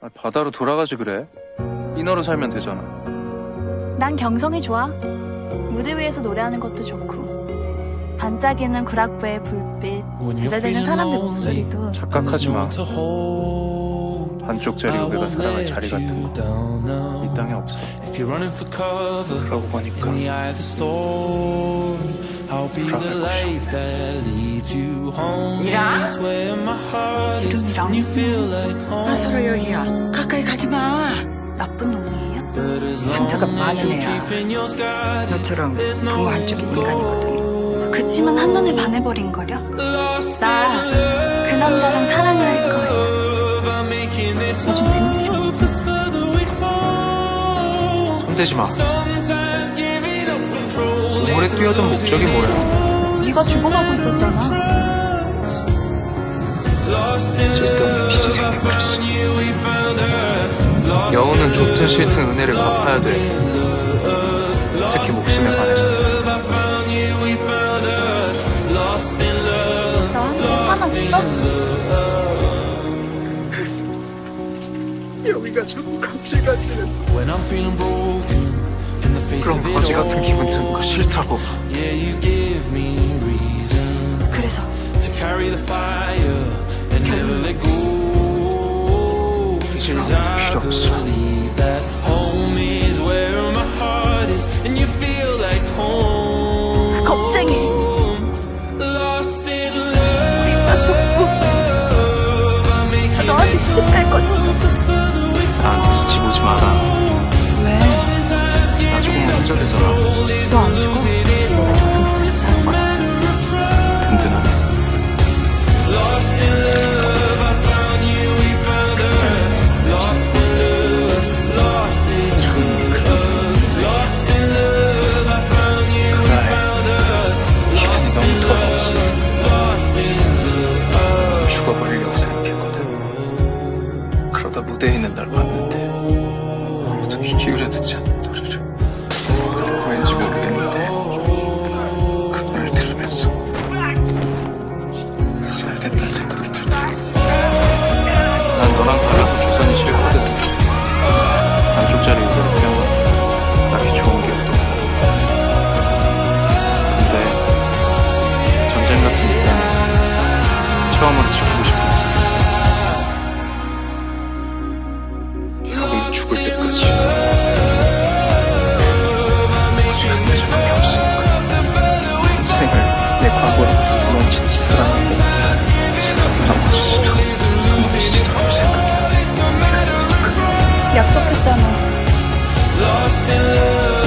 아, 바다로 돌아가지 그래. 인어로 살면 되잖아. 난 경성이 좋아. 무대 위에서 노래하는 것도 좋고. 반짝이는 구락부의 불빛, 제자되는 사람들 목소리도 착각하지 마. 반쪽 자리 우리가 살아갈 자리 같은 거 이 땅에 없어. 그러고 보니까 이라? 이름이랑 나서로 여기야 가까이 가지 마 나쁜 놈이에요? 상처가 많은 애야 너처럼 부모 한쪽이 인간이거든 그치만 한눈에 반해버린 거려? 나 그 남자랑 사랑을 할 거야. 요즘 팬이세요? 손대지 마. 뛰어든 목적이 뭐야? 네가 죽어가고 있었잖아. 쓸데없는 빚이 생겨버렸어. 여우는 좋든 싫든 은혜를 갚아야 돼. 특히 목숨에 관해서. 나한테 화났어? 여기가 좀 거칠거칠했어 그런 거지 같은 기분 드는 거 싫다고. 그래서 이제 아무도 필요 없어. 겁쟁이. 나 죽고 너한테 시집갈 거야 아무 lost in love.